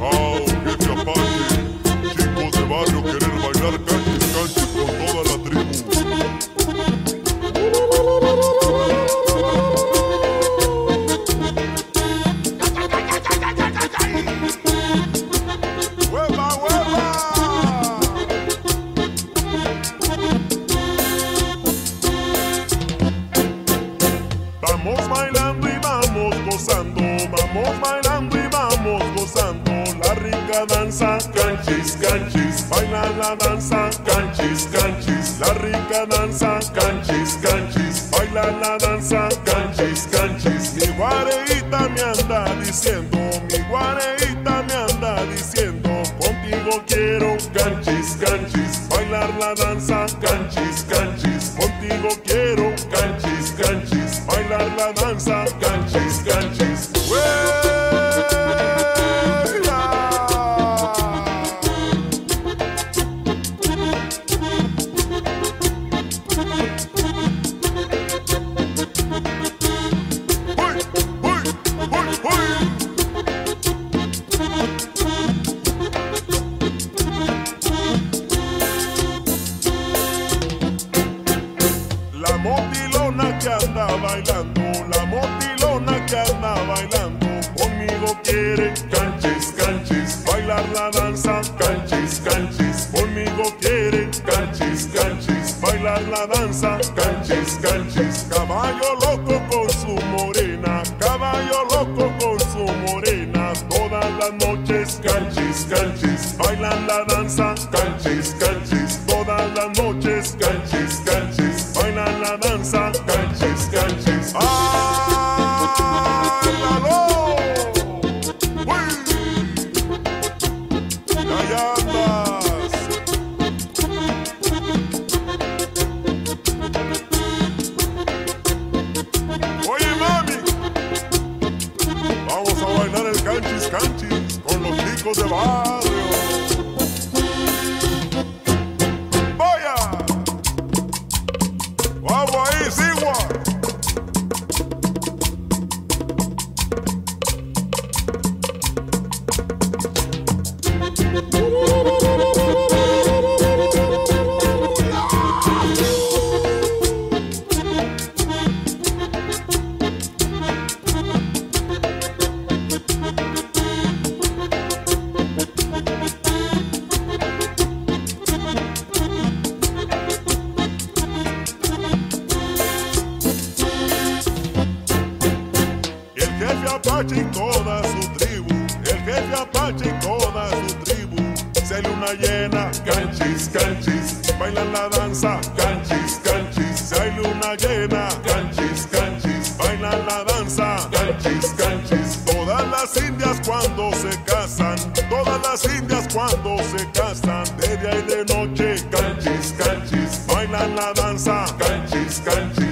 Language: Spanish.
Oh, jefe Apache, chicos de barrio querer bailar canchis, canchis con toda la tribu. ¡Hueva, hueva! Vamos bailando y vamos gozando, vamos bailando danza, canchis, canchis, baila la danza, canchis, canchis, la rica danza, canchis, canchis, baila la danza, canchis, canchis. Mi guareíta me anda diciendo, mi guareíta me anda diciendo, contigo quiero, canchis, canchis, bailar la danza, canchis, canchis, contigo quiero, canchis, canchis, bailar la danza, motilona que anda bailando, la motilona que anda bailando, conmigo quiere canchis, canchis, bailar la danza, canchis, canchis, conmigo quiere canchis, canchis, bailar la danza, canchis, canchis, caballo loco con su morena, caballo loco con su morena, todas las noches canchis, canchis, bailan la danza, canchis, canchis, todas las noches canchis, con los chicos de barrio. ¡Vaya! ¡Vamos ahí, Sigua! El Apache y toda su tribu, el jefe Apache y toda su tribu, se luna llena, canchis, canchis, bailan la danza, canchis, canchis, se hay luna llena, canchis, canchis, bailan la danza, canchis, canchis, todas las indias cuando se casan, todas las indias cuando se casan, de día y de noche, canchis, canchis, bailan la danza, canchis, canchis,